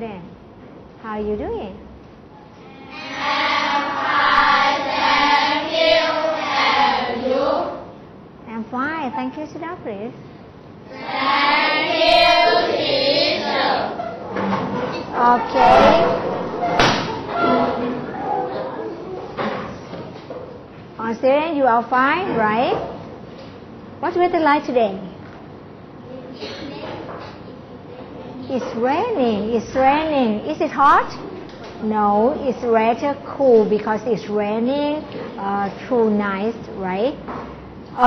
student how are you doing I'm fine thank you sit down please okay On student, you are fine, right? What's weather like today? It's raining, it's raining. Is it hot? No, it's rather cool because it's raining uh, through night, right?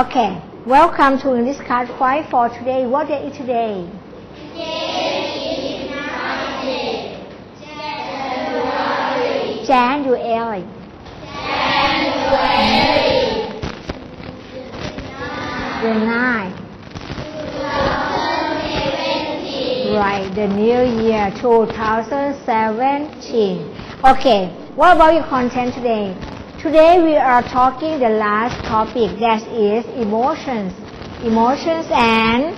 Okay, welcome to English Card 5 for today. What day is today? Today is Monday, January. January. January. Right, the new year 2017. Okay, what about your content today? Today we are talking the last topic that is emotions. Emotions and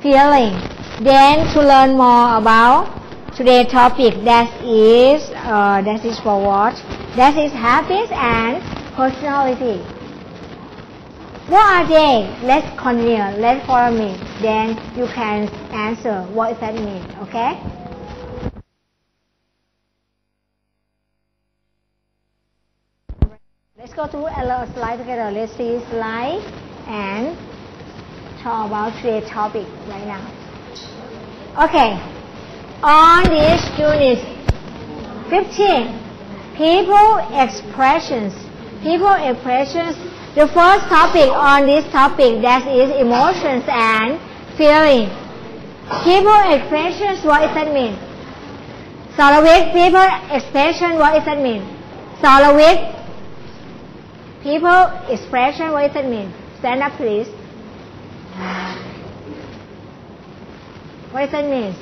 feeling. Then to learn more about today's topic that is, uh, that is for what? That is happiness and personality. What are they? Let's continue. Let's follow me. Then you can answer what does that mean. Okay? Let's go to a slide together. Let's see slide and talk about today's topic right now. Okay. On this unit 15, people expressions. People expressions the first topic on this topic that is emotions and feeling. People expressions, what does that mean? Solowik, people expression, what does that mean? Solowik, people expression, what does that mean? Stand up please. What does that mean?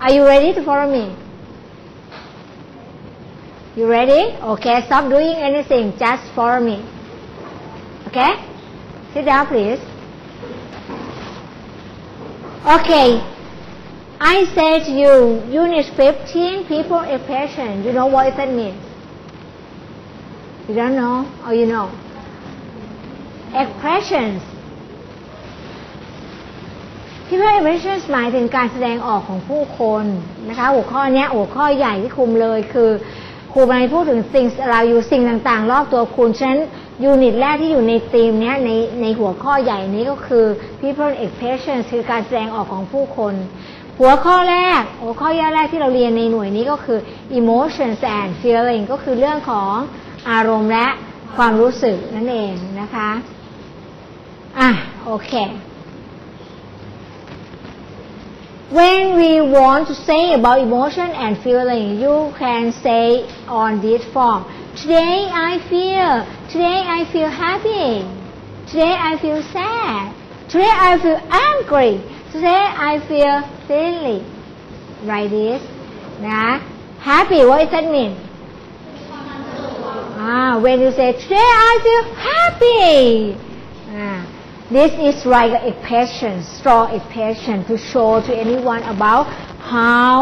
Are you ready to follow me? You ready? Okay, stop doing anything, just follow me. Okay? Sit down, please. Okay. I said to you, Unit 15, people expression. You know what that means? You don't know? Or you know? Expressions. people expressions หมายถึงการแสดงออกของผู้คนนะคะ หัวข้อนี้หัวข้อใหญ่ที่คุมเลยคือครูกำลังพูดถึงสิ่งเราอยู่สิ่งต่างๆ รอบตัวคุณฉะนั้น ยูนิตแรกที่อยู่ในธีมนี้ในในหัวข้อใหญ่นี้ก็คือ people expression คือการแสดงออกของผู้คน หัวข้อแรก หัวข้อย่แรกที่เราเรียนในหน่วยนี้ก็คือ emotions and feeling ก็คือเรื่องของอารมณ์และความรู้สึกนั่นเองนะคะ อะ โอเค When we want to say about emotion and feeling, you can say on this form. Today I feel, today I feel happy. Today I feel sad. Today I feel angry. Today I feel silly. Write this. นะ Happy, what does that mean? Ah, when you say, today I feel happy. Ah, this is like an expression, strong expression to show to anyone about how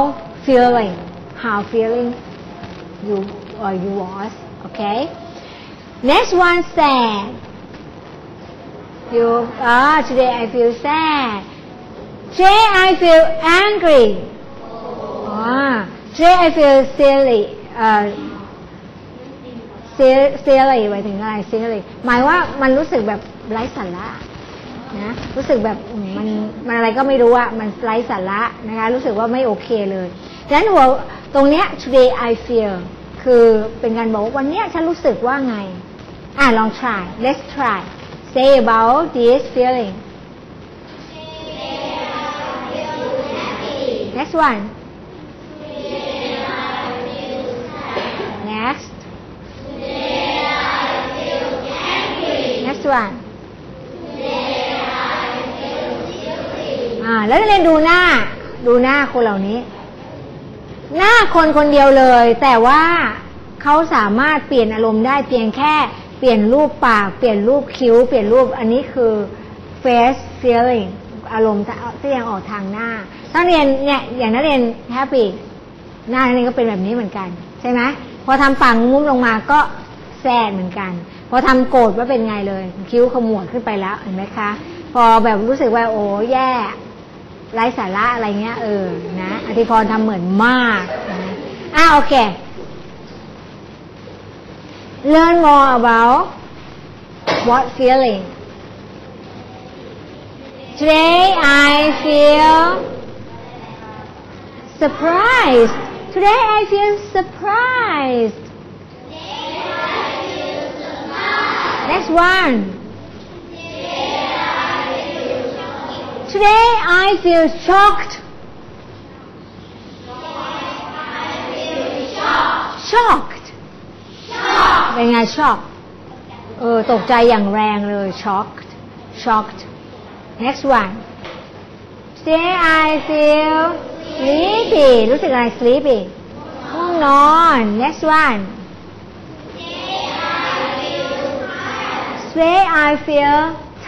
feeling, how feeling you or you was. Okay. Next one, sad. You ah today I feel sad. Today I feel angry. Ah, today I feel silly. Uh, silly หมายถึงอะไร silly หมายว่ามันรู้สึกแบบไร้สาระนะรู้สึกแบบมันมันอะไรก็ไม่รู้อะมันไร้สาระนะคะรู้สึกว่าไม่โอเคเลยดังนั้นหัวตรงเนี้ย today I feel คือเป็นการบอกว่าวันเนี้ยฉันรู้สึกว่าไง อะลอง try let's try say about this feeling next one next next one อ่าแล้วเรียนดูหน้า ดูหน้าคนเหล่านี้ หน้าคนคนเดียวเลย แต่ว่าเขาสามารถเปลี่ยนอารมณ์ได้เพียงแค่ เปลี่ยนรูปปาก เปลี่ยนรูปคิ้ว เปลี่ยนรูปอันนี้คือ face feeling อารมณ์ที่แสดงออกทางหน้านักเรียนเนี่ยอย่างนักเรียน happy หน้านักเรียนก็เป็นแบบนี้เหมือนกัน ใช่ไหมพอทำปากงุ้มลงมาก็แซดเหมือนกันพอทำโกรธว่าเป็นไงเลย คิ้วขมวดขึ้นไปแล้วเห็นไหมคะ พอแบบรู้สึกว่าโอ้แย่ไร้สาระอะไรเงี้ยเออนะอธิพรทำเหมือนมากนะอะโอเค learn more about what feeling. Today I feel surprised. Today I feel surprised. Next one. Today I feel shocked. Shocked เป็นไง shock เออตกใจอย่างแรงเลย shocked shocked next one say I feel sleepy รู้สึกอะไร sleepy ง่วงนอน next one today I feel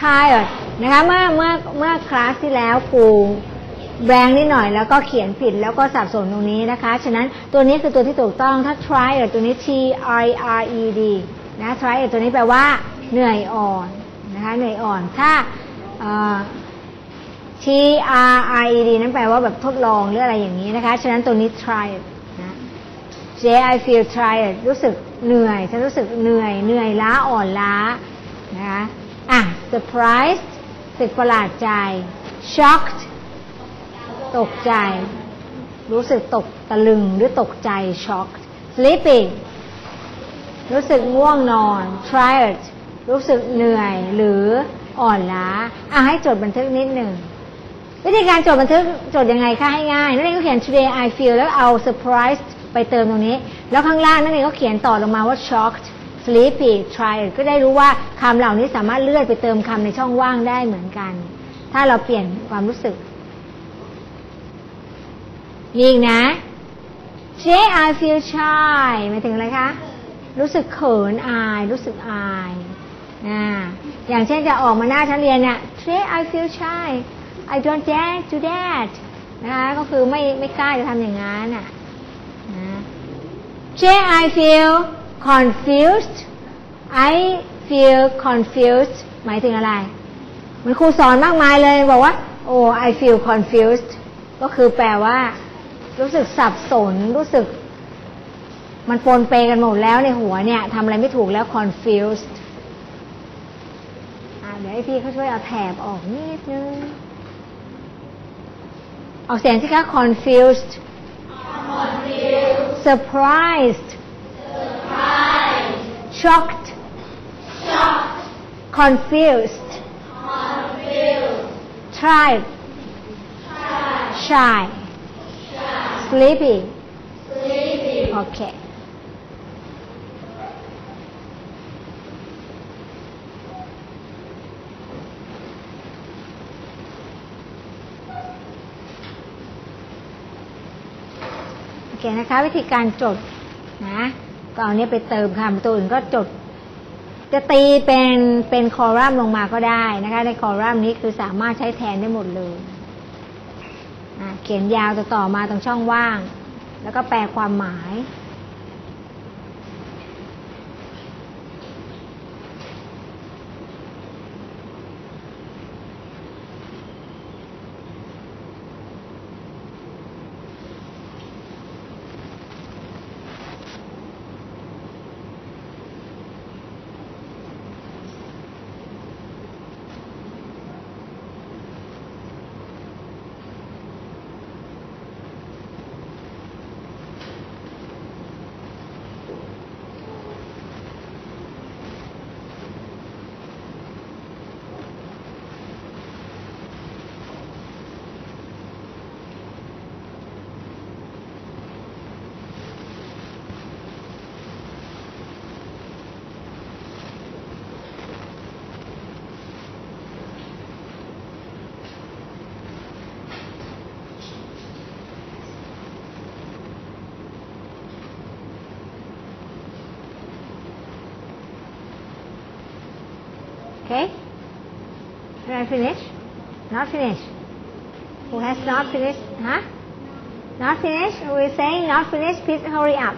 tired นะคะเมื่อเมื่อเมื่อคลาสที่แล้วครู แบงนิดหน่อยแล้วก็เขียนผิดแล้วก็สับสนตรงนี้นะคะ ฉะนั้นตัวนี้คือตัวที่ถูกต้องถ้า tired ตัวนี้ T I R E D นะ tired ตัวนี้แปลว่า เหนื่อยอ่อนนะคะเหนื่อยอ่อนถ้า T R I E D นั้นแปลว่าแบบทดลองหรืออะไรอย่างนี้นะคะ ฉะนั้นตัวนี้ tired นะ J I feel tired รู้สึกเหนื่อยฉันรู้สึกเหนื่อยเหนื่อยล้าอ่อนล้านะคะอะ surprised สึกประหลาดใจ shocked ตกใจ รู้สึกตกตะลึงหรือตกใจ shocked sleeping รู้สึกง่วงนอน tired รู้สึกเหนื่อยหรืออ่อนล้าอะให้จดบันทึกนิดหนึ่งวิธีการจดบันทึกจดยังไงคะให้ง่าย นักเรียนก็เขียน today I feel แล้วเอา surprised ไปเติมตรงนี้ แล้วข้างล่างนักเรียนก็เขียนต่อลงมาว่า shocked sleepy tired ก็ได้รู้ว่าคำเหล่านี้สามารถเลื่อนไปเติมคำในช่องว่างได้เหมือนกัน ถ้าเราเปลี่ยนความรู้สึก ยิงนะ today I feel shy หมายถึงอะไรคะ รู้สึกเขินอาย รู้สึกอายนะอย่างเช่นจะออกมาหน้าชั้นเรียนเนี่ย today I feel shy I don't dare to that นะคะก็คือไม่ไม่กล้าจะทำอย่างนั้นน่ะนะ today I feel confused I feel confused หมายถึงอะไรมันครูสอนมากมายเลยบอกว่า โอ้ I feel confused ก็คือแปลว่า รู้สึกสับสน รู้สึก มันปนเปกันหมดแล้วในหัวเนี่ยทำอะไรไม่ถูกแล้ว confused อะเดี๋ยวให้พี่เขาช่วยเอาแถบออกนิดนึงออกเสียงสิคะ confused surprised shocked confused tried shy sleepy โอเคโอเคนะคะวิธีการจดนะก็เอาเนี้ยไปเติมคำตัวอื่นก็จด จะตีเป็นเป็นคอลัมน์ลงมาก็ได้นะคะ ในคอลัมน์นี้คือสามารถใช้แทนได้หมดเลยอะ เขียนยาวจะต่อมาตรงช่องว่าง แล้วก็แปลความหมาย Finish? Not finish. Who has not finished? Huh? not finished we say not finished please hurry up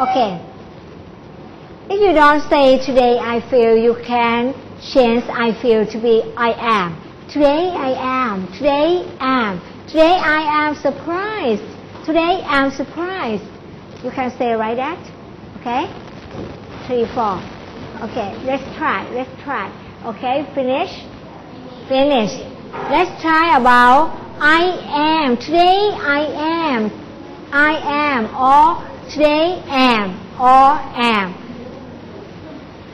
okay if you don't say today I feel you can change I feel to be I am today I am today am today I am surprised today I'm surprised you can say like that okay? Three four. Okay let's try let's try. Okay finish? Finish. Let's try about I am. Today I am. I am or today am or am.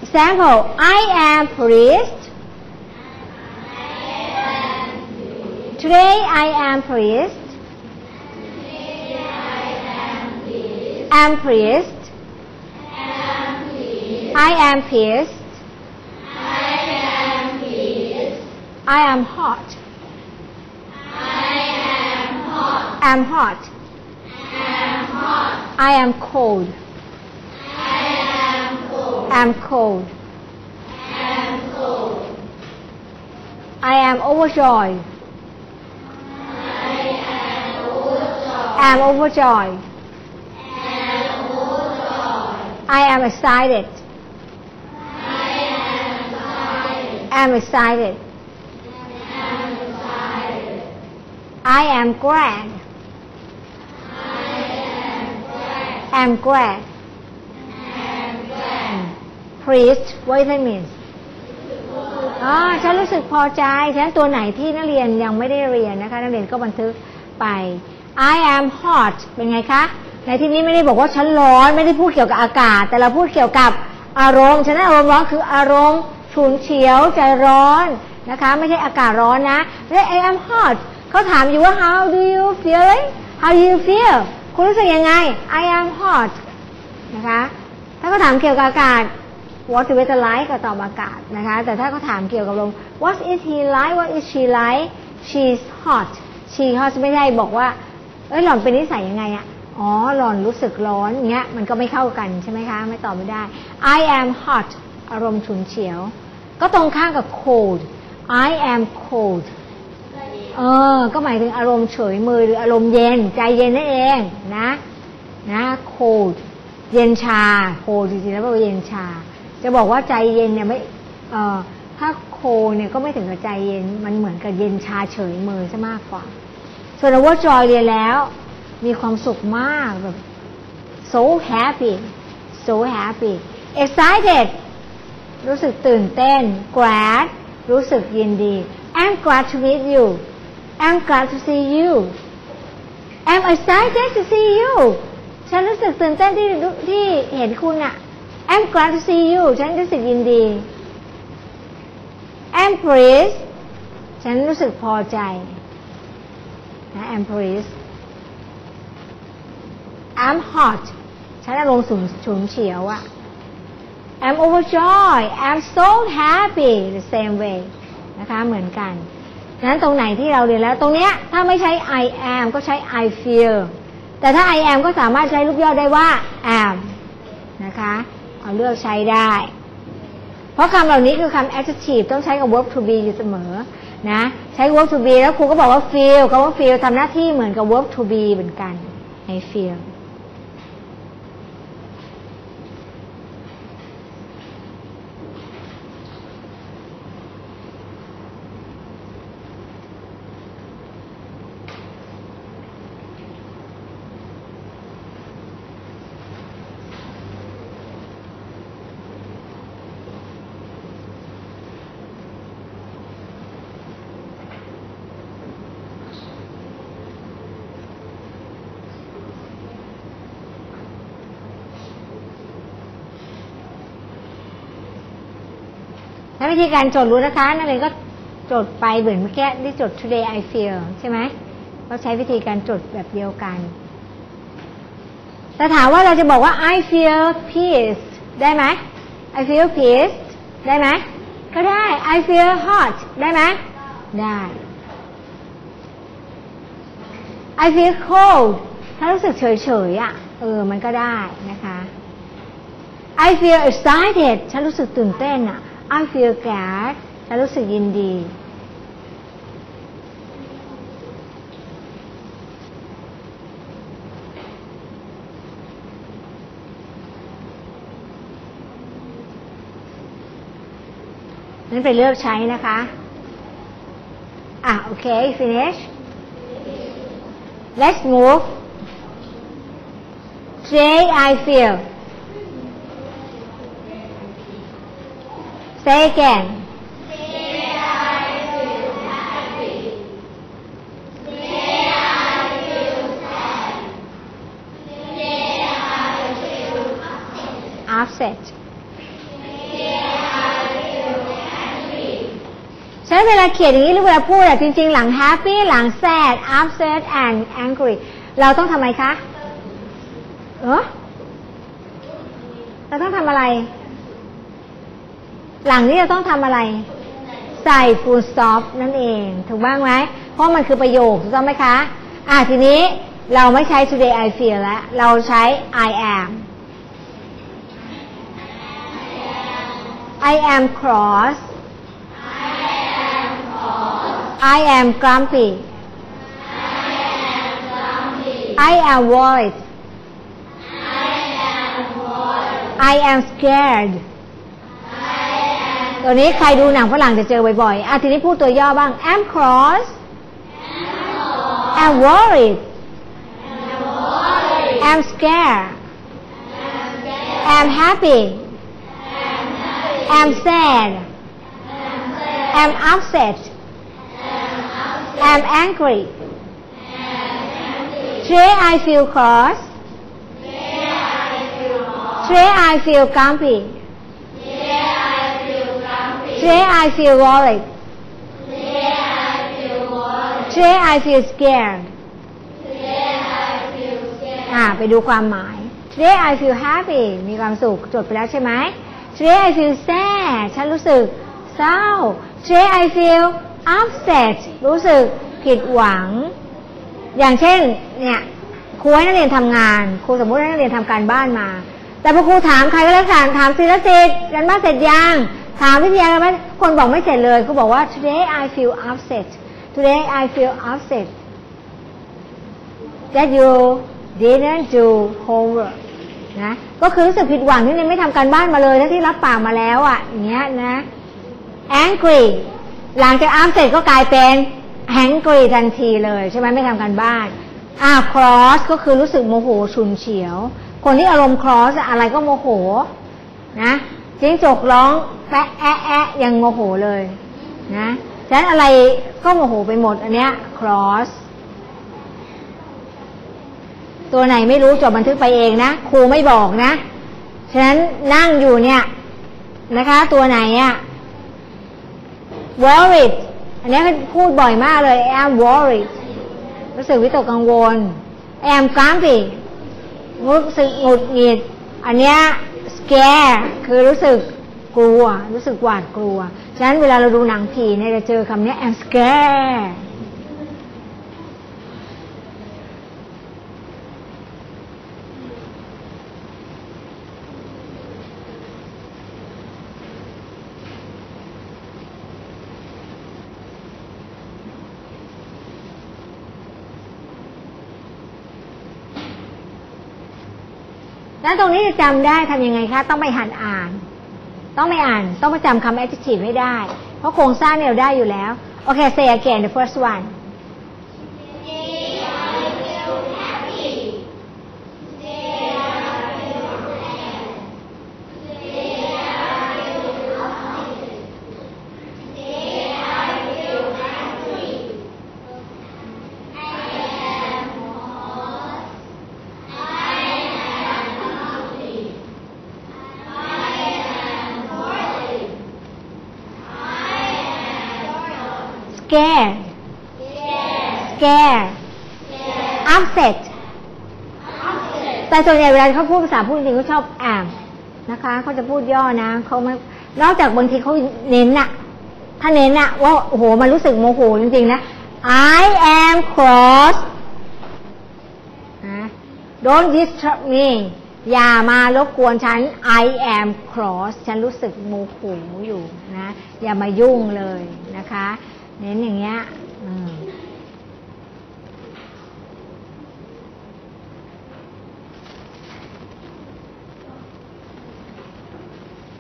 Example I am priest. Today I am priest. Am priest I am pissed. I am pissed. I am hot. I am hot. Am hot. Am hot. I am cold. I am cold. Am cold. Am cold. I am overjoyed. I am overjoyed. Am overjoyed. Am overjoyed. I am excited. Am excited. I am glad. I am glad. Pleased what does that mean อ๋อฉันรู้สึกพอใจ ฉะนั้นตัวไหนที่นักเรียนยังไม่ได้เรียนนะคะ นักเรียนก็บันทึกไป I am hot เป็นไงคะ ในที่นี้ไม่ได้บอกว่าฉันร้อน ไม่ได้พูดเกี่ยวกับอากาศ แต่เราพูดเกี่ยวกับอารมณ์ ฉะนั้นอารมณ์ร้อนคืออารมณ์ ฉุนเฉียวใจร้อนนะคะ ไม่ใช่อากาศร้อนนะและ I am hot เขาถามอยู่ว่า how do you feel how do you feel คุณรู้สึกยังไง I am hot นะคะ ถ้าเขาถามเกี่ยวกับอากาศ what is weather like ก็ตอบอากาศนะคะ แต่ถ้าเขาถามเกี่ยวกับลม what is he like what is she like she's hot she hot ไม่ได้บอกว่า เอ้ยหล่อนเป็นนิสัยยังไงอะอ๋อหล่อนรู้สึกร้อนเงี้ย มันก็ไม่เข้ากันใช่ไหมคะ ไม่ตอบไม่ได้ I am hot อารมณ์ฉุนเฉียว ก็ตรงข้ามกับ cold I am cold เออ ก็หมายถึงอารมณ์เฉยมือหรืออารมณ์เย็น ใจเย็นนั่นเองนะนะ cold เย็นชา cold จริงๆแล้วแปลว่าเย็นชา จะบอกว่าใจเย็นเนี่ยไม่เออถ้าโคเนี่ยก็ไม่ถึงกับใจเย็น มันเหมือนกับเย็นชาเฉยมือซะมากกว่า ส่วนว่าจอยเรียนแล้ว มีความสุขมากแบบ so happy so happy excited รู้สึกตื่นเต้น glad รู้สึกยินดี I'm glad to meet you I'm glad to see you I'm excited to see you ฉันรู้สึกตื่นเต้นที่ที่เห็นคุณอะ I'm glad to see you ฉันรู้สึกยินดี I'm pleased ฉันรู้สึกพอใจนะ I'm pleased I'm hot ฉันอารมณ์สูงฉุนเฉียวอะ I'm overjoyed I'm so happy the same way นะคะเหมือนกันนั้นตรงไหนที่เราเรียนแล้วตรงเนี้ยถ้าไม่ใช้ I am ก็ใช้ I feel แต่ถ้า I am ก็สามารถใช้ลูกย่อได้ว่า am นะคะเอาเลือกใช้ได้ เพราะคำเหล่านี้คือคำ adjective ต้องใช้กับ verb to be อยู่เสมอนะใช้ verb to be แล้วครูก็บอกว่า feel คำว่า feel ทำหน้าที่เหมือนกับ verb to be เหมือนกัน I feel วิธีการจดรู้นะคะนักเรียนก็จดไปเหมือนเมื่อกี้ที่จด today I feel ใช่ไหมก็ใช้วิธีการจดแบบเดียวกัน แต่ถามว่าเราจะบอกว่า I feel peace ได้ไหม I feel peace ได้ไหมก็ได้ I feel hot ได้ไหมได้ I feel cold ถ้ารู้สึกเฉยๆอะเออมันก็ได้นะคะ I feel excited ฉันรู้สึกตื่นเต้นอะ I feel glad ฉันรู้สึกยินดี นั้นไปเลือกใช้นะคะ อะ โอเค finish let's move today I feel say again upset ใช้เวลาเขียนอย่างนี้หรือเวลาพูดอะจริง ๆ หลัง happy หลัง sad upset and angry เราต้องทำไมคะ เออเราต้องทำอะไร หลังนี้เราต้องทำอะไร ใส่ full stop นั่นเอง ถูกบ้างไหมเพราะมันคือประโยคถูกต้องไหมคะ อะทีนี้เราไม่ใช้ today I feel แล้ว เราใช้ I am I am cross I am grumpy I am worried I am scared ตัวนี้ใครดูหนังฝรั่งจะเจอบ่อยๆอะทีนี้พูดตัวย่อบ้าง I'm cross I'm worried I'm scared I'm happy I'm sad I'm upset I'm angry Today I feel cross Today I feel grumpy Today I feel worried Today I feel scared อ่าไปดูความหมาย Today I feel happy มีความสุขจดไปแล้วใช่ไหม Today I feel sad ฉันรู้สึกเศร้า Today I feel upset รู้สึกผิดหวัง อย่างเช่น เนี่ยครูให้นักเรียนทำงานครูสมมติให้นักเรียนทำการบ้านมา แต่พอครูถามใครก็แล้วถามถามศิลศิษย์กันบ้านเสร็จยัง ถามวิทยากันบ้านคนบอกไม่เสร็จเลยครูบอกว่า today I feel upset today I feel upset that you didn't do homework นะก็คือรู้สึกผิดหวังที่ยังไม่ทำการบ้านมาเลยทั้งที่รับปากมาแล้วอะอย่างเงี้ยนะ angry หลังจาก upset ก็กลายเป็น angry ทันทีเลยใช่ไหมไม่ทำการบ้านอ่า cross ก็คือรู้สึกโมโหฉุนเฉียว คนที่อารมณ์ cross อะไรก็โมโหนะ จิ้งจกร้องแปะแอะแอะยังโมโหเลยนะฉะนั้นอะไรก็โมโหไปหมดอันเนี้ย cross ตัวไหนไม่รู้จดบันทึกไปเองนะครูไม่บอกนะ ฉะนั้นนั่งอยู่เนี่ยนะคะ ตัวไหนอะ worried อันนี้พูดบ่อยมากเลย I am worried รู้สึกวิตกกังวล I am grumpy รู้สึกหงุดหงิด อันเนี้ย แกคือรู้สึกกลัว รู้สึกหวาดกลัว ฉะนั้นเวลาเราดูหนังผีเนี่ยจะเจอคำนี้ I'm scared แล้วตรงนี้ จะจำได้ทำยังไงคะ ต้องไปหัดอ่าน ต้องไปอ่าน ต้องไปจำคำ adjective ให้ได้ เพราะโครงสร้างเนี่ยเราได้อยู่แล้ว โอเค say again the first one scared scared upset แต่ส่วนใหญ่เวลาเขาพูดภาษาพูดจริงเขาชอบ am นะคะเขาจะพูดย่อนะเขาไม่นอกจากบางทีเขาเน้นอะถ้าเน้นอะว่าโอ้โหมันรู้สึกโมโหจริงๆนะ I am cross นะ don't disturb me อย่ามารบกวนฉัน I am cross ฉันรู้สึกโมโหอยู่นะ อย่ามายุ่งเลยนะคะ เน้นอย่างเงี้ยอืม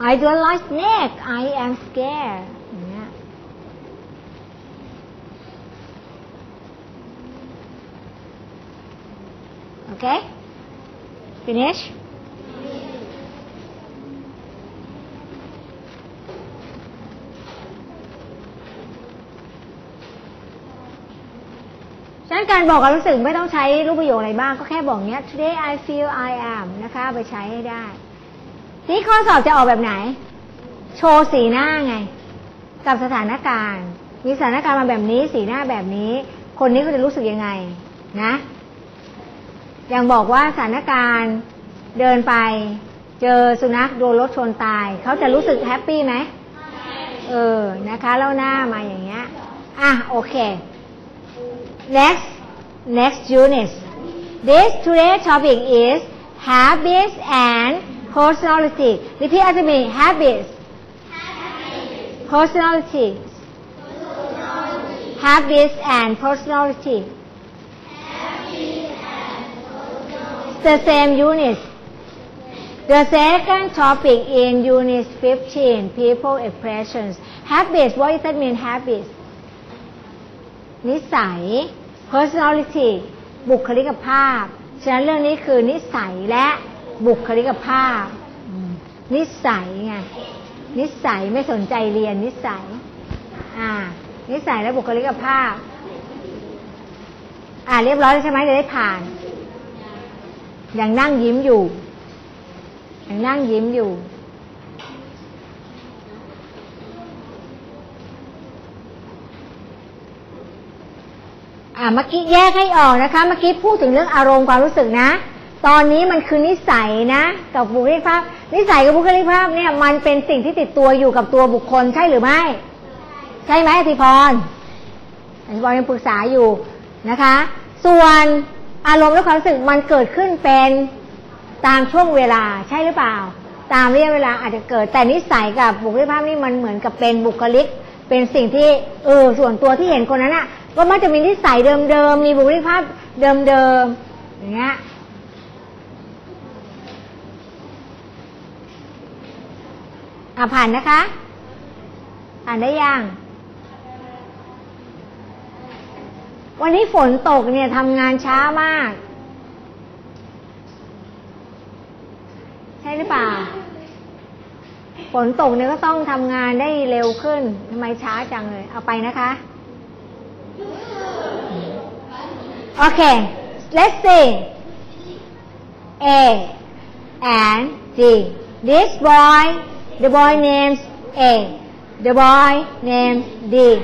I don't like snake I am scared อย่างเงี้ย Okay finish ฉะนั้ นการบอกความรู้สึกไม่ต้องใช้รูปประโยคอะไรบ้าง ก็แค่บอกเนี้ย today I feel I am นะคะ ไปใช้ให้ได้ที่ข้อสอบจะออกแบบไหน โชว์สีหน้าไง กับสถานการณ์ มีสถานการณ์มาแบบนี้ สีหน้าแบบนี้ คนนี้เขาจะรู้สึกยังไง นะ อย่างบอกว่าสถานการณ์เดินไป เจอสุนัขโดนรถชนตาย เขาจะรู้สึกแฮปปี้ไหมเออ นะคะ เล่าหน้ามาอย่างเงี้ย อะ โอเค next next unit this today's topic is habits and personality repeat after me habits personality habits and personality the same unit the second topic in unit 15 people expressions habits what does that mean habits นิสัย Personality บุคลิกภาพ ฉะนั้นเรื่องนี้คือนิสัยและบุคลิกภาพ นิสัยไง นิสัยไม่สนใจเรียนนิสัย อ่า นิสัยและบุคลิกภาพ อ่าเรียบร้อยแล้วใช่ไหมจะได้ผ่าน ยังนั่งยิ้มอยู่ ยังนั่งยิ้มอยู่ อ่าเมื่อกี้แยกให้ออกนะคะ เมื่อกี้พูดถึงเรื่องอารมณ์ความรู้สึกนะ ตอนนี้มันคือนิสัยนะ กับบุคลิกภาพ นิสัยกับบุคลิกภาพเนี่ยมันเป็นสิ่งที่ติดตัวอยู่กับตัวบุคคลใช่หรือไม่ ใช่ไหมอธิพรอธิพรยังปรึกษาอยู่นะคะ ส่วนอารมณ์และความรู้สึกมันเกิดขึ้นเป็นตามช่วงเวลาใช่หรือเปล่า ตามระยะเวลาอาจจะเกิดแต่นิสัยกับบุคลิกภาพนี่มันเหมือนกับเป็นบุคลิก เป็นสิ่งที่เออส่วนตัวที่เห็นคนนั้นอะ ก็มักจะมีนิสัยเดิมๆ มีบุคลิกภาพเดิมๆ อย่างเงี้ย อะผ่านนะคะอ่านได้ยัง วันนี้ฝนตกเนี่ยทำงานช้ามาก ใช่หรือเปล่า ฝนตกเนี่ยก็ต้องทำงานได้เร็วขึ้นทำไมช้าจังเลย เอาไปนะคะ Okay, let's see. A and C. This boy, the boy names A. The boy names D.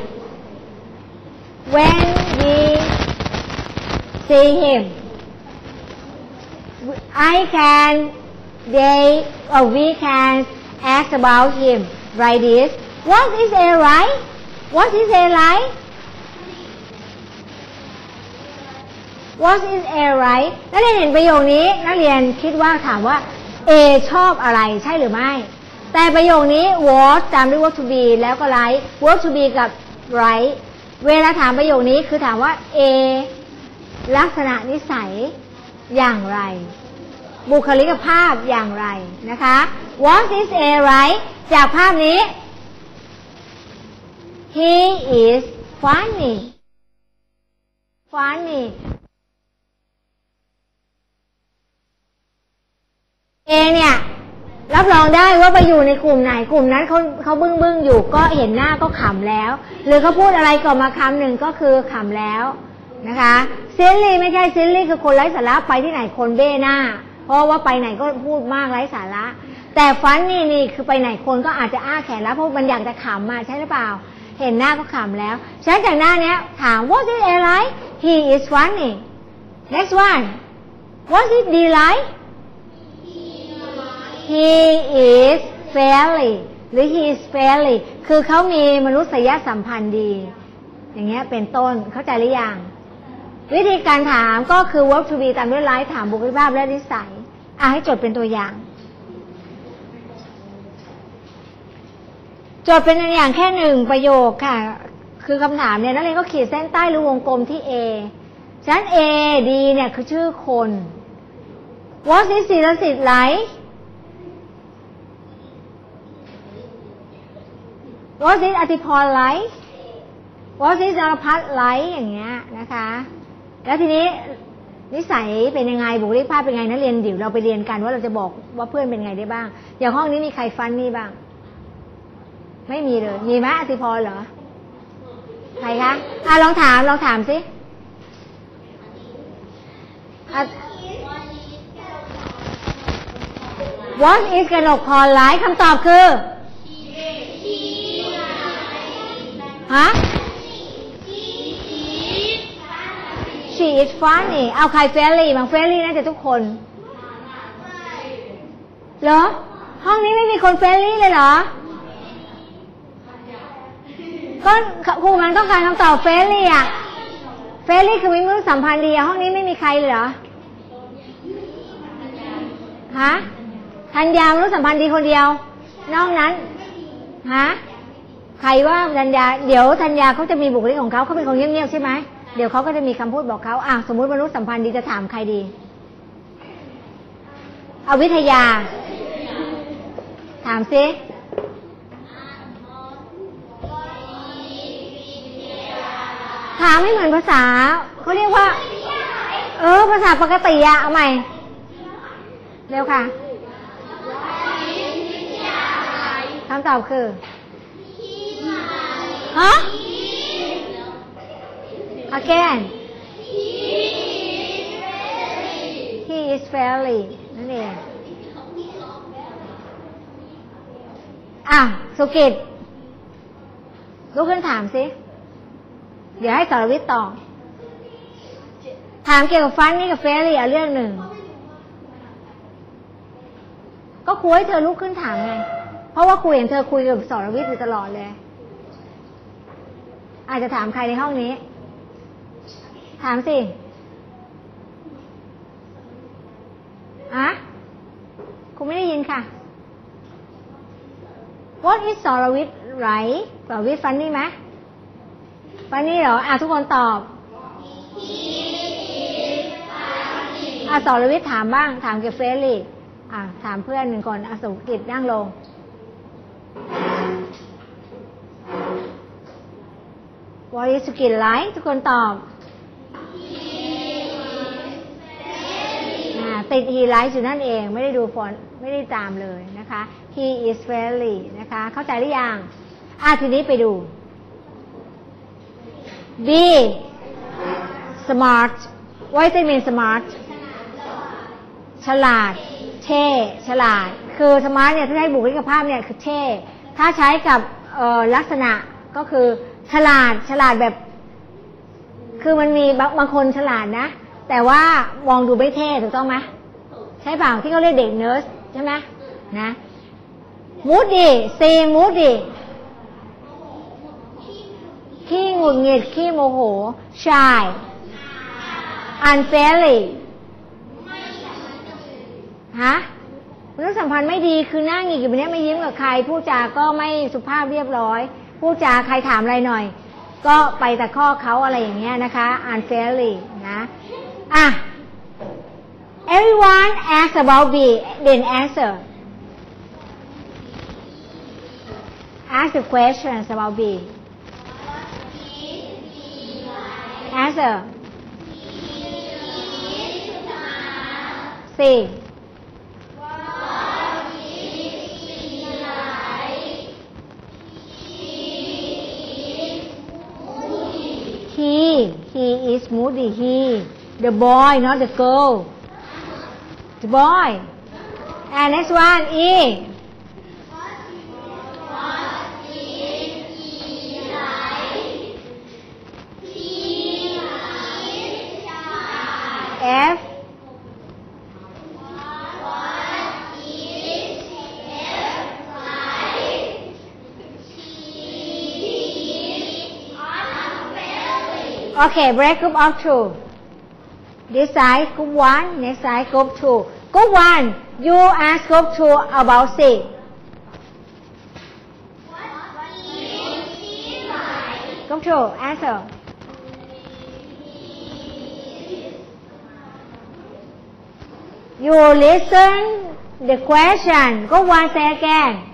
When we see him, I can, they, or we can ask about him. Right? this. What is A like? What is A like? What is A like นักเรียนเห็นประโยคนี้ นักเรียนคิดว่าถามว่า A ชอบอะไรใช่หรือไม่ แต่ประโยคนี้ what ตามด้วย what to be แล้วก็ like what to be กับ right เวลาถามประโยคนี้คือถามว่า A ลักษณะนิสัยอย่างไร บุคลิกภาพอย่างไรนะคะ What is A right จากภาพนี้ He is funny funny A เนี่ย รับรองได้ว่าไปอยู่ในกลุ่มไหนกลุ่มนั้นเขาเขาบึ้งบึ้งอยู่ก็เห็นหน้าก็ขำแล้ว หรือเขาพูดอะไรก่อนมาคำหนึ่งก็คือขำแล้วนะคะซิลลี่ไม่ใช่ซิลลี่คือคนไร้สาระไปที่ไหนคนเบ้หน้า เพราะว่าไปไหนก็พูดมากไร้สาระ แต่ฟันนี่นี่คือไปไหนคนก็อาจจะอ้าแขนแล้วเพราะมันอยากจะขำมาใช่หรือเปล่า เห็นหน้าก็ขำแล้วฉันจากหน้านี้ถาม what is A like he is funny next one what is D like he is fairly หรือ he is fairly คือเขามีมนุษยสัมพันธ์ดี อย่างเงี้ยเป็นต้นเข้าใจหรือยัง วิธีการถามก็คือ verb to be ตามด้วย like ถามบุคลิกภาพและนิสัย อะให้จดเป็นตัวอย่างจดเป็นตัวอย่างแค่หนึ่งประโยคค่ะ คือคำถามเนี่ยนักเรียนก็ขีดเส้นใต้หรือวงกลมที่ A ฉะนั้น A D เนี่ยคือชื่อคน What is ศิลสิทธิ์ like What is อธิพร like What is นรพัฒ like อย่างเงี้ยนะคะ แล้วทีนี้นิสัยเป็นยังไงบุคลิกภาพเป็นไงนักเรียนเดี๋ยวเราไปเรียนกันว่าเราจะบอกว่าเพื่อนเป็นไงได้บ้าง อย่างห้องนี้มีใครฟันนี่บ้าง ไม่มีเลย มีไหมอธิพรเหรอใครคะอะลองถามลองถามสิอะ What is กนกพรไลฟ์คำตอบคือ ฮะ She is funny เอาใคร friendly บ้าง friendly น่าจะทุกคนเหรอ ห้องนี้ไม่มีคน friendly เลยเหรอ ก็ครูมันต้องการคำตอบ friendly อะ friendly คือมีมนุษยสัมพันธ์ดีอะห้องนี้ไม่มีใครเลยเหรอฮะธัญญามนุษยสัมพันธ์ดีคนเดียว นอกนั้นฮะ ใครว่าธัญญาเดี๋ยวธัญญาเขาจะมีบุคลิกของเขาเขาเป็นคนเงียบๆใช่ไหมเดี๋ยวเขาก็จะมีคำพูดบอกเขาอะสมมุติมนุษยสัมพันธ์ดีจะถามใครดีเอาวิทยา ถามซิถามไม่เหมือนภาษาเขาเรียกว่า เออ ภาษาปกติอะเอาใหม่ เร็วค่ะคำตอบคือ ฮะ again he is fairly นั่นเองอะสุกิตลุกขึ้นถามสิ เดี๋ยวให้สารวิทย์ตอบถามเกี่ยวกับฟันนี่กับเฟรลี่อะเรื่องหนึ่ง ก็คุยให้เธอลุกขึ้นถามไง เพราะว่าคุยเห็นเธอคุยกับสรวิทย์อยู่ตลอดเลย อาจจะถามใครในห้องนี้ ถามสิอะคุณไม่ได้ยินค่ะ What is สรวิทย์ไรสรวิทย์ funny ไหม funny เหรออะทุกคนตอบอะสรวิทย์ถามบ้าง ถามเกี่ยวกับเฟรลี่อะถามเพื่อนหนึ่งคนอสุกิจนั่งลง What is สุกิจไลท์ทุกคนตอบอ่าติด he likes อยู่นั่นเองไม่ได้ดูฟอนไม่ได้ตามเลยนะคะ he is friendly นะคะ เข้าใจหรือยังอะทีนี้ไปดู B smart what does it mean smart ฉลาด เท่ ฉลาด คือ smart เนี่ยถ้าใช้บุคลิกภาพเนี่ยคือเท่ ถ้าใช้กับลักษณะก็คือ ฉลาดฉลาดแบบ คือมันมีบางบางคนฉลาดนะ แต่ว่ามองดูไม่เท่ถูกต้องไหมใช่เปล่าที่เขาเรียกเด็กเนิร์สใช่ไหมนะ moody she moody ขี้หงุดหงิดขี้โมโห shy unfriendly ฮะมนุษยสัมพันธ์ไม่ดีคือหน้าหงิกอยู่แบบนี้ไม่ยิ้มกับใคร พูดจาก็ไม่สุภาพเรียบร้อย พูดจาใครถามอะไรหน่อย ก็ไปต่ข้อเขาอะไรอย่างเงี้ยนะคะ unfairly นะอะ everyone asks about B then answer ask the questions about B answer C he he is moody he the boy not the girl. The boy. And next one E Okay, break group of two. This side group one, next side group two. Group one, you ask group two about C. Group two, answer. You listen the question. Group one, say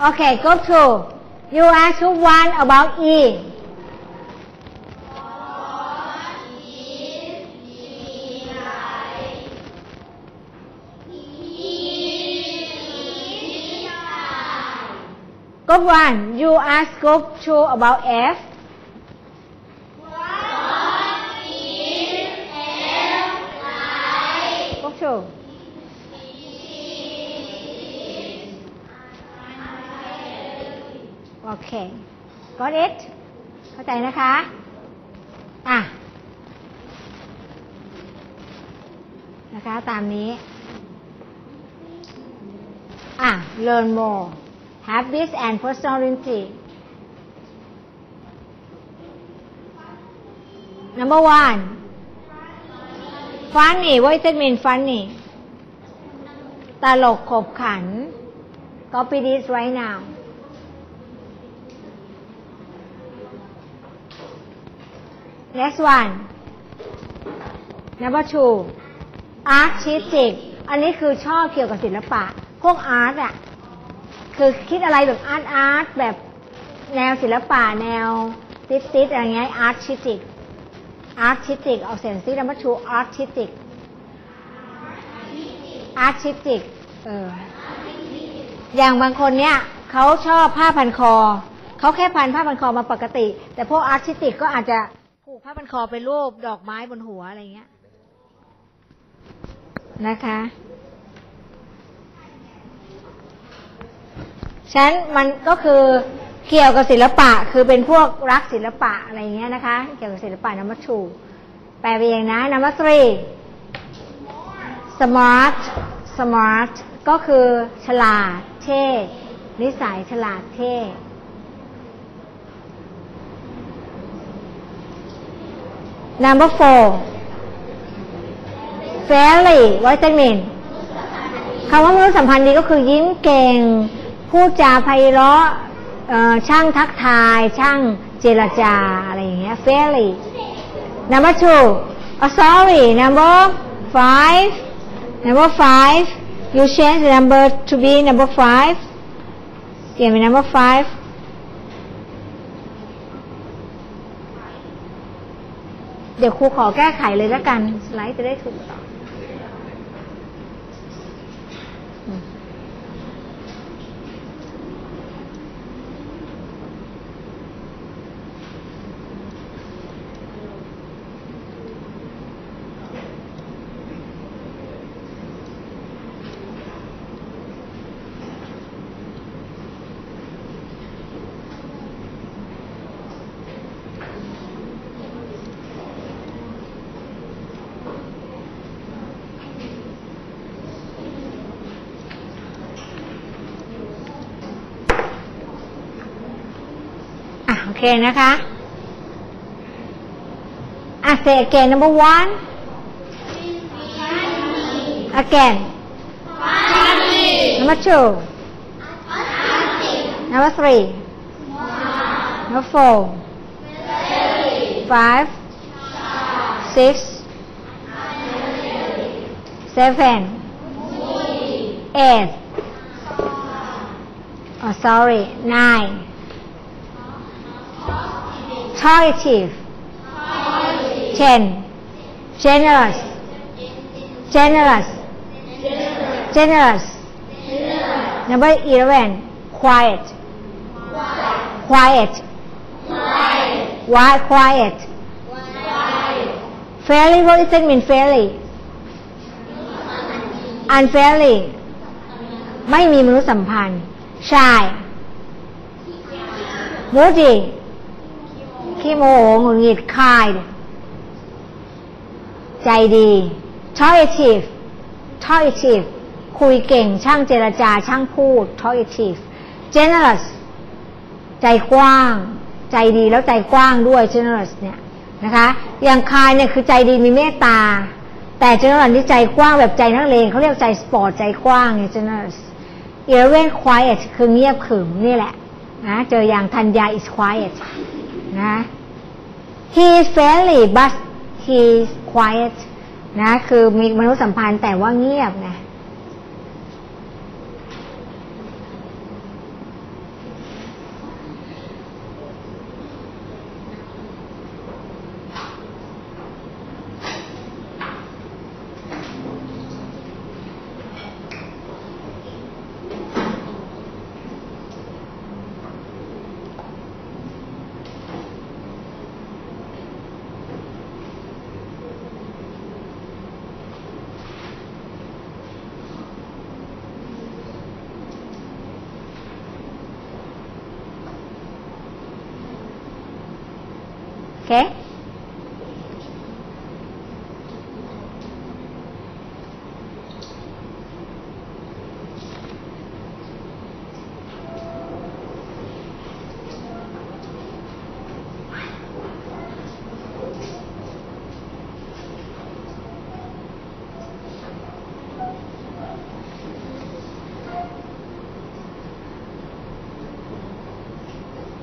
Okay, go to. You ask one about E. Group one, you ask group two about F. Okay got it เข้าใจนะคะ อะ นะคะ ตามนี้ อะ learn more habits and personality number one funny what does it mean funny ตลกขบขัน copy this right now next one number two artistic อันนี้คือชอบเกี่ยวกับศิลปะ พวกอาร์ตอะ คือคิดอะไรแบบอาร์ตอาร์ตแบบแนวศิลปะแนวติดติดอะไรเงี้ย artistic artistic เอาเสียงซิ number two artistic artistic เอออย่างบางคนเนี่ยเขาชอบผ้าพันคอเขาแค่พันผ้าพันคอมาปกติ แต่พวกอาร์ติสติกก็อาจจะ ผ้าพันคอเป็นรูปดอกไม้บนหัวอะไรเงี้ยนะคะฉะนั้นมันก็คือเกี่ยวกับศิลปะคือเป็นพวกรักศิลปะอะไรเงี้ยนะคะ เกี่ยวกับศิลปะนัมชูแปลไปเองนะนัมทรี smart smart ก็คือฉลาดเท่นิสัยฉลาดเท่ number four fairly what does that mean คำว่ามนุษยสัมพันธ์ดีก็คือยิ้มเก่ง พูดจาไพเราะช่างทักทาย ช่างเจรจา อะไรอย่างเงี้ย fairly number two oh sorry number five number five you change the number to be number five เปลี่ยนเป็น number five เดี๋ยวครูขอแก้ไขเลยแล้วกัน สไลด์จะได้ถูกต่อง เคนะคะ อ่ะ say again number one again number two number three number four five six seven eight oh sorry nine talkative ten generous generous generous number eleven quiet quiet why quiet fairly what does it mean fairly unfairly ไม่มีมนุษยสัมพันธ์ shy moody ขี้โมโหหงุดหงิดคายใจดี talkative talkative คุยเก่งช่างเจรจาช่างพูด talkative generous ใจกว้าง ใจดีแล้วใจกว้างด้วย generous เนี่ยนะคะ อย่างคายเนี่ยคือใจดีมีเมตตา แต่ generous นี่ใจกว้างแบบใจนักเลงเขาเรียกใจสปอร์ตใจกว้างไง generous eleven quiet คือเงียบขึมนี่แหละนะเจออย่างธัญญา is quiet นะ He's friendly but he's quiet นะ คือมีมนุษยสัมพันธ์แต่ว่าเงียบไง Okay?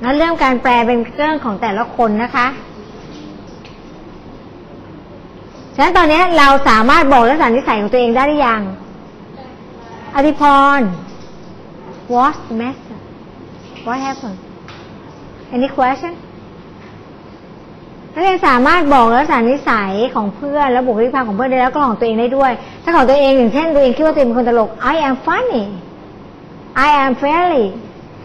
แล้วเรื่องการแปลเป็นเรื่องของแต่ละคนนะคะ ฉะนั้นตอนนี้เราสามารถบอกลักษณะนิสัยของตัวเองได้หรือยัง อธิพร what's the matter what happened any question นักเรียนสามารถบอกลักษณะนิสัยของเพื่อนและบุคลิกภาพของเพื่อนได้แล้วก็ของตัวเองได้ด้วย ถ้าของตัวเองอย่างเช่นตัวเองคิดว่าตัวเองเป็นคนตลก I am funny I am friendly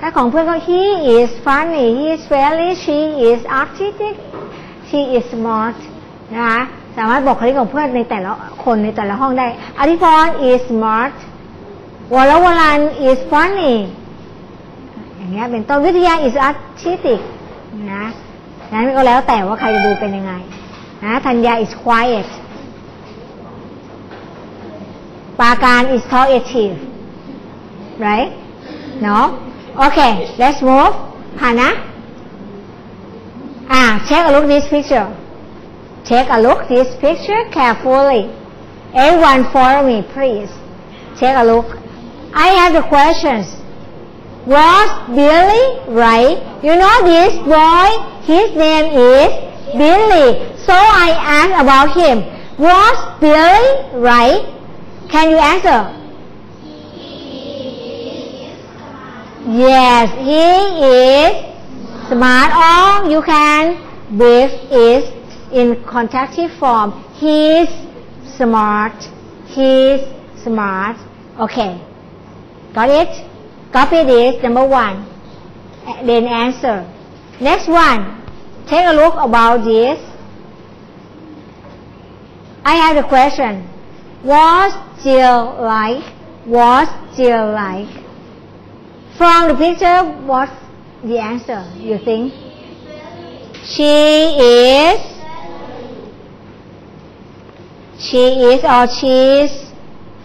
ถ้าของเพื่อนก็ he is funny he is friendly she is artistic she is smart นะคะ สามารถบอกคลิกของเพื่อนในแต่ละคนในแต่ละห้องได้อธิพร is smart วรวรัน is funny อย่างเงี้ยเป็นต้นวิทยา is artistic นะนั้นก็แล้วแต่ว่าใครจะดูเป็นยังไงนะธัญญา is quiet ปาการ is talkative right no okay let's move ผ่านนะอ่า check a look this picture Take a look this picture carefully. Everyone follow me, please. Take a look. I have the questions. Was Billy right? You know this boy, his name is Billy. So I asked about him. Was Billy right? Can you answer? Yes, he is smart. Or you can with is in contractive form. He's smart. He's smart. Okay. Got it? Copy this, number one. Then answer. Next one. Take a look about this. I have a question. What's Jill like? What's Jill like? From the picture, what's the answer, you think? She is she is or she's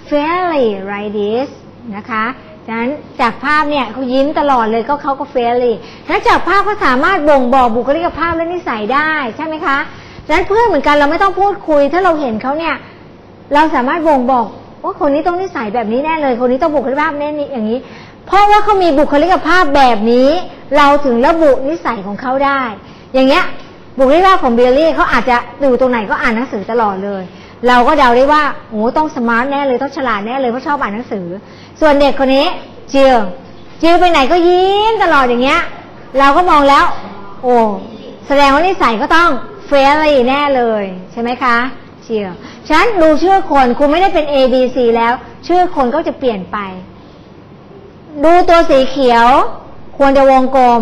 fairly right this นะคะฉะนั้นจากภาพเนี่ยเขายิ้มตลอดเลยก็เขาก็ fairly แล้วจากภาพก็สามารถบ่งบอกบุคลิกภาพและนิสัยได้ใช่ไหมคะฉะนั้นเพื่อนเหมือนกันเราไม่ต้องพูดคุย ถ้าเราเห็นเขาเนี่ยเราสามารถบ่งบอกว่าคนนี้ต้องนิสัยแบบนี้แน่เลย คนนี้ต้องบุคลิกภาพแน่นี้อย่างนี้ เพราะว่าเขามีบุคลิกภาพแบบนี้ เราถึงระบุนิสัยของเขาได้ อย่างเงี้ยบุคลิกภาพของเบลลี่เขาอาจจะอยู่ตรงไหนก็อ่านหนังสือตลอดเลย เราก็เดาได้ว่าโอ้ต้อง smart แน่เลยต้องฉลาดแน่เลยเพราะชอบอ่านหนังสือ ส่วนเด็กคนนี้เจียวเจียวไปไหนก็ยิ้มตลอดอย่างเงี้ย เราก็มองแล้ว โอ้แสดงว่านิสัยก็ต้อง friendly แน่เลยใช่ไหมคะเจียวฉันดูชื่อคนคุณไม่ได้เป็น A B C แล้ว ชื่อคนก็จะเปลี่ยนไป ดูตัวสีเขียว ควรจะวงกลม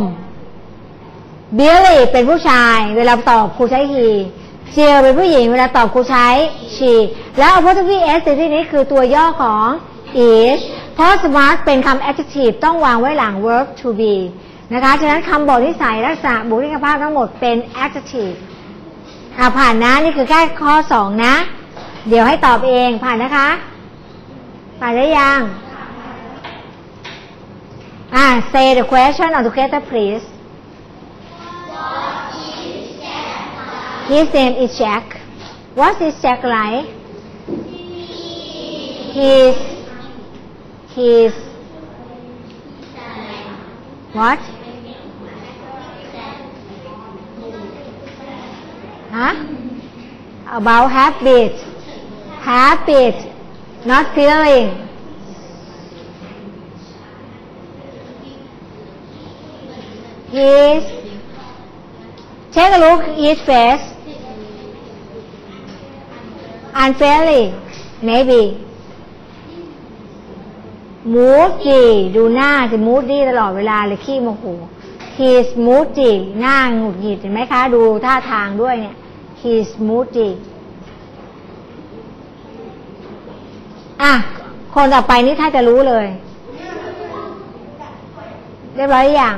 เบียรี่เป็นผู้ชาย เวลาตอบครูใช้ he เชียเป็นผู้หญิงเวลาตอบครูใช้ she แล้ว apostrophe s ในที่นี้คือตัวย่อของ is เพราะ smart เป็นคำ adjective ต้องวางไว้หลัง verb to be นะคะ ฉะนั้นคำบอกนิสัยลักษณะบุคลิกภาพทั้งหมดเป็น adjective อ่าผ่านนะ นี่คือแค่ข้อสองนะ เดี๋ยวให้ตอบเองผ่านนะคะ ผ่านได้ยังอ่า say the question on together please His name is Jack What is Jack like He's He's What Huh? About habit. Habit. Not feeling. His. Take a look his face. Unfairly. Maybe. moody ดูหน้าจะ moody ตลอดเวลาเลยขี้โมโห he's moody หน้าหงุดหงิดเห็นไหมคะ ดูท่าทางด้วยเนี่ย he's moody อะ คนต่อไปนี่ถ้าจะรู้เลย เรียบร้อยอยัง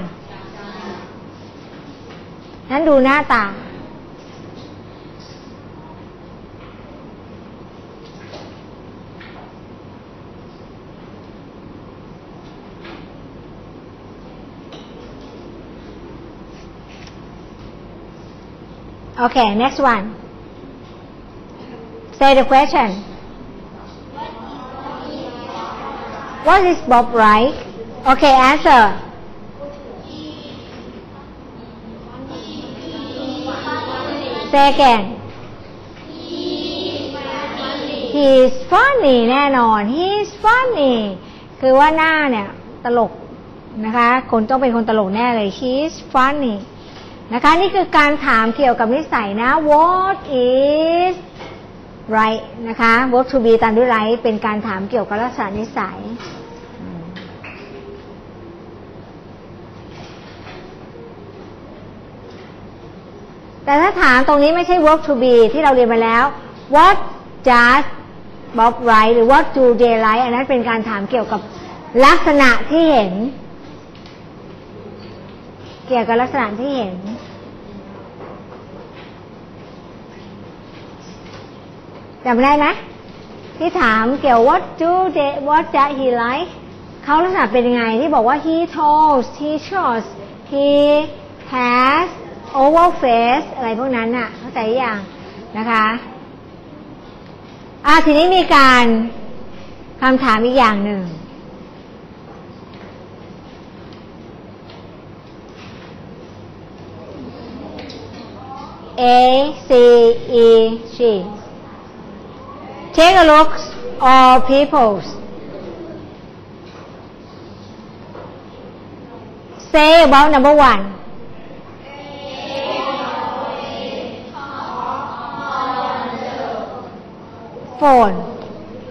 นั้นดูหน้าตา Okay, next one. Say the question. What is Bob right? Okay, answer. Say again. He's funny แน่นอน He's funny คือว่าหน้าเนี่ย ตลกนะคะ คนต้องเป็นคนตลกแน่เลย He's funny นะคะนี่คือการถามเกี่ยวกับนิสัยนะ What is right นะคะ What to be ตามด้วย right เป็นการถามเกี่ยวกับลักษณะนิสัยแต่ถ้าถามตรงนี้ไม่ใช่ work to be ที่เราเรียนมาแล้ว what does Bob write หรือ what do they write อันนั้นเป็นการถามเกี่ยวกับลักษณะที่เห็น เกี่ยวกับลักษณะที่เห็น จำได้ไหมที่ถามเกี่ยว what do they what d o he like เขาลักษณะเป็นยังไงที่บอกว่า he told he shows he has oval face อะไรพวกนั้นน่ะ เข้าใจยังนะคะอะทีนี้มีการคำถามอีกอย่างหนึ่ง A C E G Take a look all peoples Say about number one phone.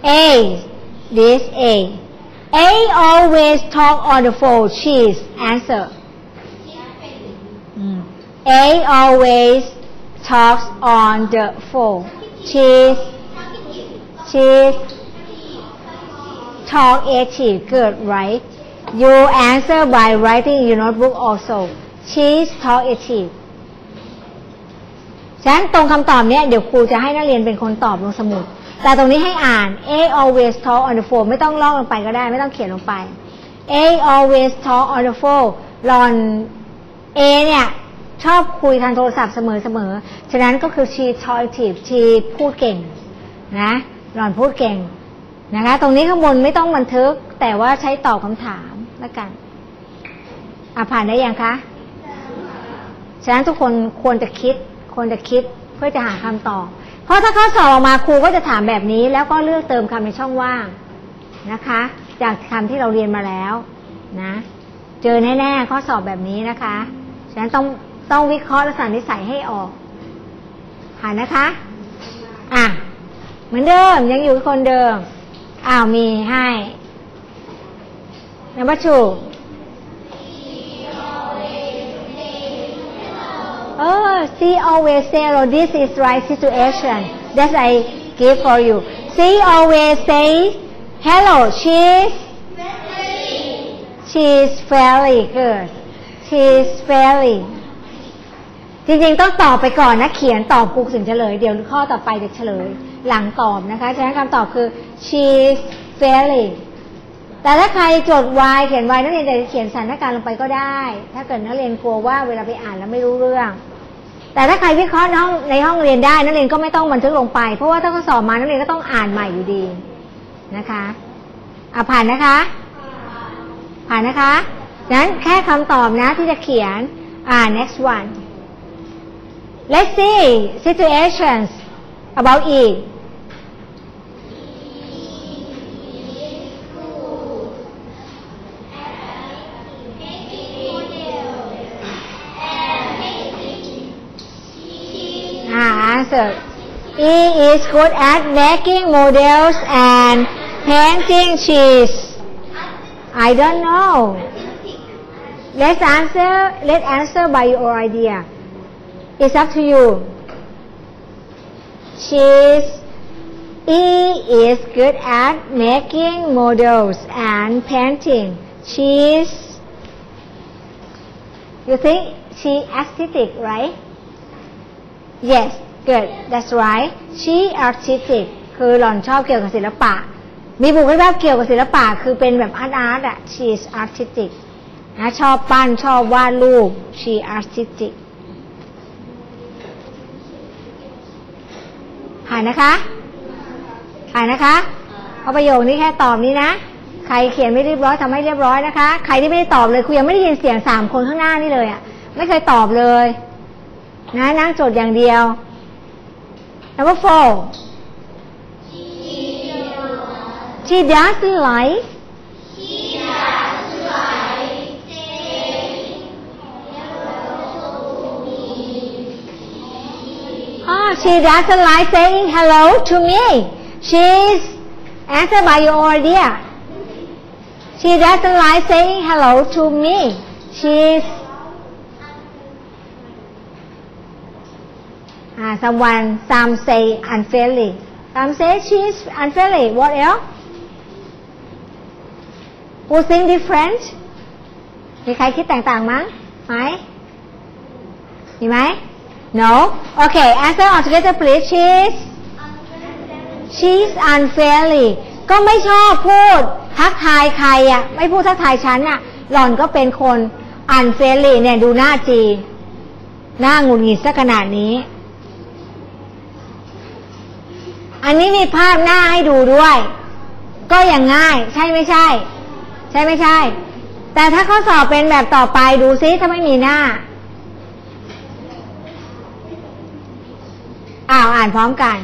A. This A. A always talk on the phone. She's answer. Mm. A always talks on the phone. She's she's talk active. Good, right? You answer by writing your notebook also. She's talk active. ฉะนั้นตรงคำตอบเนี้ยเดี๋ยวครูจะให้นักเรียนเป็นคนตอบลงสมุด แต่ตรงนี้ให้อ่าน A always talk on the phone ไม่ต้องลอกลงไปก็ได้ ไม่ต้องเขียนลงไป A always talk on the phone หลอน A เนี่ยชอบคุยทางโทรศัพท์เสมอเสมอฉะนั้นก็คือ she talkative she พูดเก่งนะ หลอนพูดเก่งนะคะ ตรงนี้ข้างบนไม่ต้องบันทึก แต่ว่าใช้ตอบคำถามแล้วกันอะผ่านได้ยังคะ ฉะนั้นทุกคนควรจะคิด ควรจะคิดเพื่อจะหาคำตอบ เพราะถ้าข้อสอบออกมาครูก็จะถามแบบนี้ แล้วก็เลือกเติมคำในช่องว่างนะคะ จากคำที่เราเรียนมาแล้วนะ เจอแน่ๆข้อสอบแบบนี้นะคะ ฉะนั้นต้องต้องวิเคราะห์ลักษณะนิสัยให้ออกผ่านนะคะ อะ เหมือนเดิมยังอยู่คนเดิม อ้าวมีให้นับชู Oh, she always say, oh, this is right situation. That I give for you. She always say, hello, she's, she's very good. She's very จริงๆ ต้องตอบไปก่อนนะ เขียนตอบกูถึงเฉลย เดี๋ยวข้อต่อไปจะเฉลย หลังตอบนะคะฉะนั้นคำตอบคือ she's very แต่ถ้าใครจด y เขียน y นักเรียนจะเขียนสถานการณ์ลงไปก็ได้ ถ้าเกิดนักเรียนกลัวว่าเวลาไปอ่านแล้วไม่รู้เรื่อง แต่ถ้าใครวิเคราะห์ในห้องในห้องเรียนได้ นักเรียนก็ไม่ต้องบันทึกลงไป เพราะว่าถ้าเขาสอบมานักเรียนก็ต้องอ่านใหม่อยู่ดีนะคะอะผ่านนะคะ ผ่านนะคะนั้นแค่คำตอบนะที่จะเขียนอ่า next one let's see situations about it Answer. He is good at making models and painting cheese. I don't know. Let's answer. Let's answer by your idea. It's up to you. Cheese. He is good at making models and painting cheese. You think she aesthetic, right? Yes good that's right she artistic คือหล่อนชอบเกี่ยวกับศิลปะ มีบุคลิกภาพเกี่ยวกับศิลปะ คือเป็นแบบอาร์ตอาร์ตอะ she is artistic นะชอบปั้นชอบวาดรูป she artistic ผ่านนะคะผ่านนะคะเอาประโยคนี้แค่ตอบนี้นะ ใครเขียนไม่เรียบร้อยทำให้เรียบร้อยนะคะ ใครที่ไม่ได้ตอบเลยคุยยังไม่ได้ยินเสียงสามคนข้างหน้านี่เลยอะ ไม่เคยตอบเลย นะนั่งจดอย่างเดียว number four she doesn't like She does like Ah, Oh, she doesn't like saying hello to me. She's answered by your idea. She doesn't like saying hello to me. She's Ah, someone, some say unfairly. Some say she's unfairly. What else? Who think different? มีใครคิดแตกต่างมั้งไหมมีไหม No? Okay, answer all together please. She's she's unfairly ก็ไม่ชอบพูดทักทายใครอะไม่พูดทักทายฉันอะหล่อนก็เป็นคน unfairly เนี่ยดูหน้าจีหน้าหงุดหงิดซะขนาดนี้ อันนี้มีภาพหน้าให้ดูด้วย ก็อย่างง่าย ใช่ไม่ใช่ ใช่ไม่ใช่ แต่ถ้าข้อสอบเป็นแบบต่อไปดูซิถ้าไม่มีหน้าอ้าวอ่านพร้อมกัน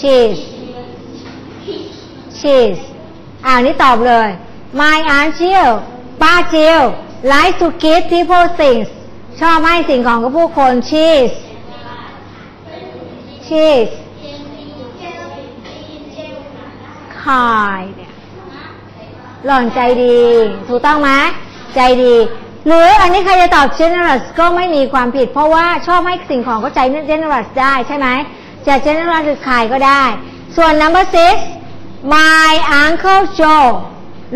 cheese cheese อ้าวนี่ตอบเลย my aunt Jill ป้าจิล like to give people things ชอบให้สิ่งของกับผู้คน cheese cheese คายเนี่ยหล่อนใจดี ถูกต้องไหมใจดี หรืออันนี้ใครจะตอบ generous ก็ไม่มีความผิด เพราะว่าชอบให้สิ่งของก็ใจ generous ได้ใช่ไหมจะ generous หรือขายก็ได้ ส่วน number six my uncle Joe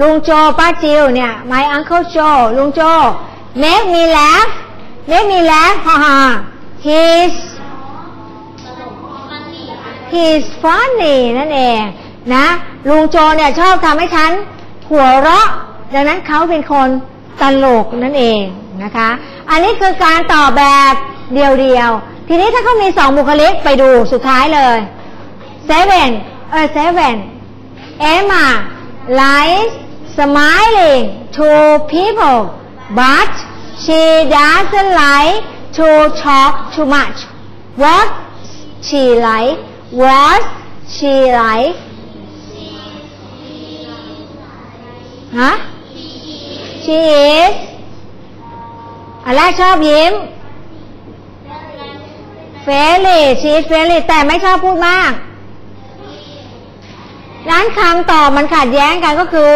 ลุงโจป้าจิวเนี่ย my uncle Joe ลุงโจ make me laugh make me laugh ฮ่าฮ่า he's he's funny นั่นเองนะ ลุงโจเนี่ยชอบทำให้ฉันหัวเราะ ดังนั้นเขาเป็นคนตลกนั่นเองนะคะ อันนี้คือการตอบแบบเดียวๆ ทีนี้ถ้าเขามีสองบุคลิกไปดูสุดท้ายเลย seven เออ seven Emma likes smiling to people but she doesn't like to talk too much what she like what she like ฮะ she is อันแรกชอบยิ้ม friendly she's friendly แต่ไม่ชอบพูดมาก นั้นคำตอบมันขัดแย้งกันก็คือ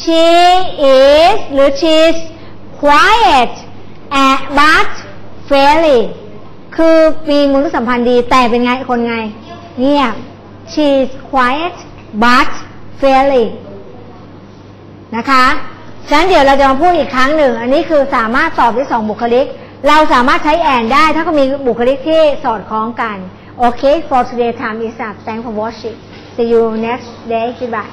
she is หรือ she's quiet but friendly คือมีมนุษยสัมพันธ์ดีแต่เป็นไงคนไง เงียบ she's quiet but friendly นะคะฉะนั้นเดี๋ยวเราจะมาพูดอีกครั้งหนึ่ง อันนี้คือสามารถตอบได้สองบุคลิก เราสามารถใช้ and ได้ ถ้าเขามีบุคลิกที่สอดคล้องกัน โอเค for today time is up thanks for watching See you next day. Goodbye.